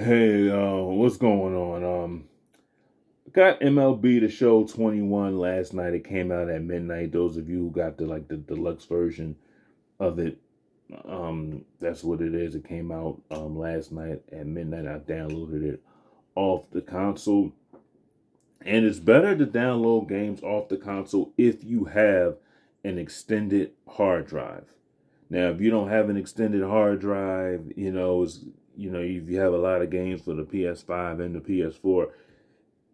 Hey, uh, what's going on? Um, got MLB The Show 21 last night. It came out at midnight. Those of you who got the like the deluxe version of it, um, that's what it is. It came out um last night at midnight. I downloaded it off the console. And it's better to download games off the console if you have an extended hard drive. Now, if you don't have an extended hard drive, you know, you know, if you have a lot of games for the PS5 and the PS4,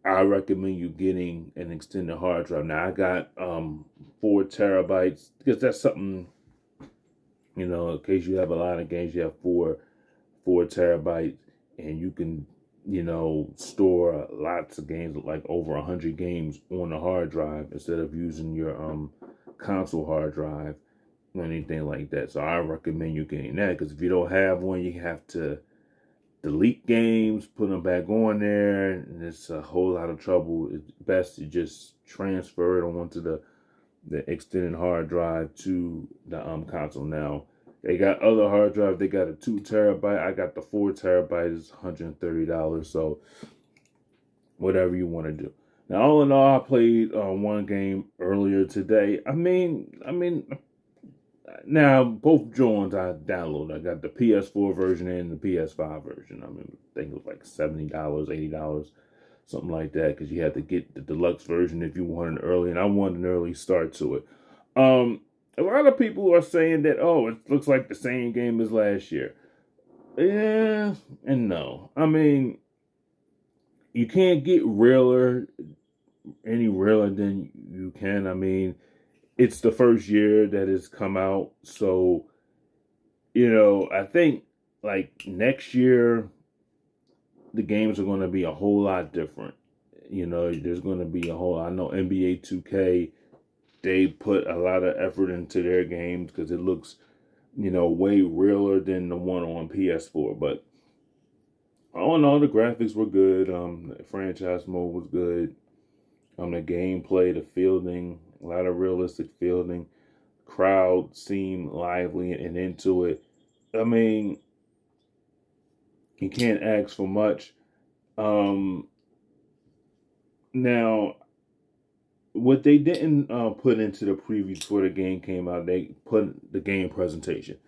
I recommend you getting an extended hard drive. Now, I got um four terabytes because that's something, you know, in case you have a lot of games, you have four four terabytes, and you can you know, store lots of games, like over a hundred games on the hard drive instead of using your um console hard drive or anything like that. So I recommend you getting that because if you don't have one, you have to delete games, put them back on there, and it's a whole lot of trouble. It's best to just transfer it onto the the extended hard drive to the um console. Now they got other hard drive. They got a two terabyte. I got the four terabyte. It's $130. So whatever you want to do. Now, all in all, I played uh, one game earlier today. I mean, I mean, now both joints I downloaded. I got the PS4 version and the PS5 version. I mean, I think it was like $70, $80, something like that, because you had to get the deluxe version if you wanted early, and I wanted an early start to it. Um, a lot of people are saying that, oh, it looks like the same game as last year. Yeah, and no. I mean, you can't get realer, any realer than you can. I mean, it's the first year that it's come out. So, you know, I think like next year, the games are going to be a whole lot different. You know, there's going to be a whole, I know NBA 2K they put a lot of effort into their games because it looks, you know, way realer than the one on PS4. But all in all, the graphics were good. Um, the franchise mode was good. Um, the gameplay, the fielding, a lot of realistic fielding. Crowd seemed lively and into it. I mean, you can't ask for much. Um, now, what they didn't uh, put into the preview before the game came out, they put the game presentation.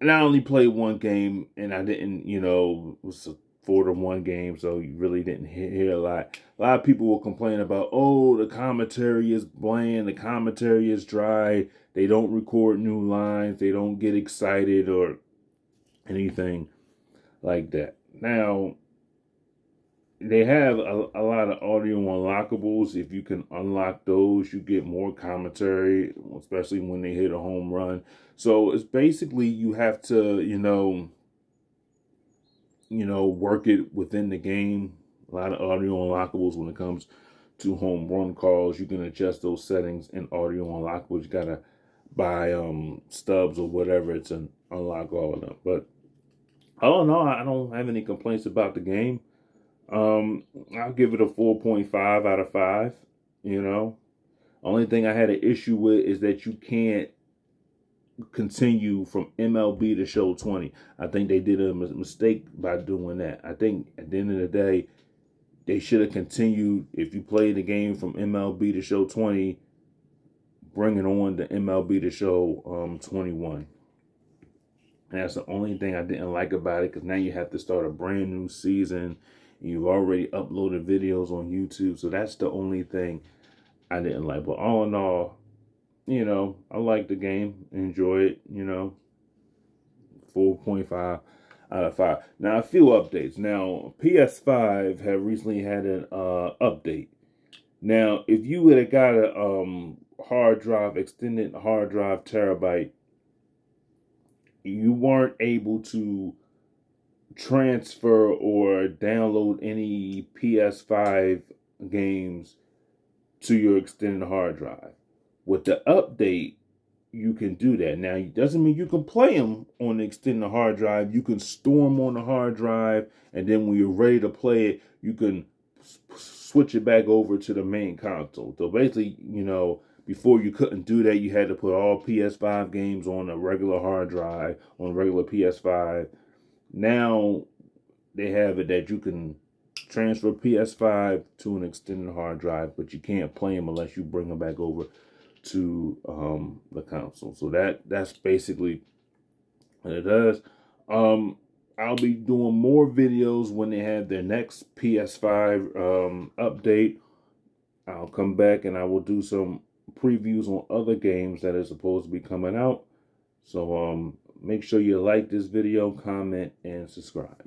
And I only played one game, and I didn't, you know, was four to one game, so you really didn't hear a lot. A lot of people will complain about, oh, the commentary is bland, the commentary is dry, they don't record new lines, they don't get excited or anything like that. Now, they have a, a, lot of audio unlockables. If you can unlock those, you get more commentary, especially when they hit a home run. So it's basically you have to, you know, you know, work it within the game. A lot of audio unlockables when it comes to home run calls. You can adjust those settings in audio unlockables. You gotta buy um stubs or whatever it's to unlock all of them. But in all, I don't have any complaints about the game. Um, I'll give it a 4.5 out of 5, you know. Only thing I had an issue with is that you can't continue from MLB The Show 20. I think they did a mistake by doing that. I think at the end of the day, they should have continued. If you play the game from MLB The Show 20, bringing on the MLB The Show um, 21. And that's the only thing I didn't like about it because now you have to start a brand new season You've already uploaded videos on YouTube. So that's the only thing I didn't like. But all in all, you know, I like the game. Enjoy it, you know. 4.5 out of 5. Now, a few updates. Now, PS5 have recently had an uh, update. Now, if you would have got a um, hard drive, extended hard drive terabyte, you weren't able to transfer or download any PS5 games to your extended hard drive. With the update, you can do that. Now, it doesn't mean you can play them on the extended hard drive. You can store them on the hard drive, and then when you're ready to play it, you can switch it back over to the main console. So basically, you know, before you couldn't do that, you had to put all PS5 games on a regular hard drive, on a regular PS5 now they have it that you can transfer PS5 to an extended hard drive, but you can't play them unless you bring them back over to um, the council. So that that's basically what it does. Um, I'll be doing more videos when they have their next PS5 um, update. I'll come back and I will do some previews on other games that are supposed to be coming out. So um, make sure you like this video, comment, and subscribe.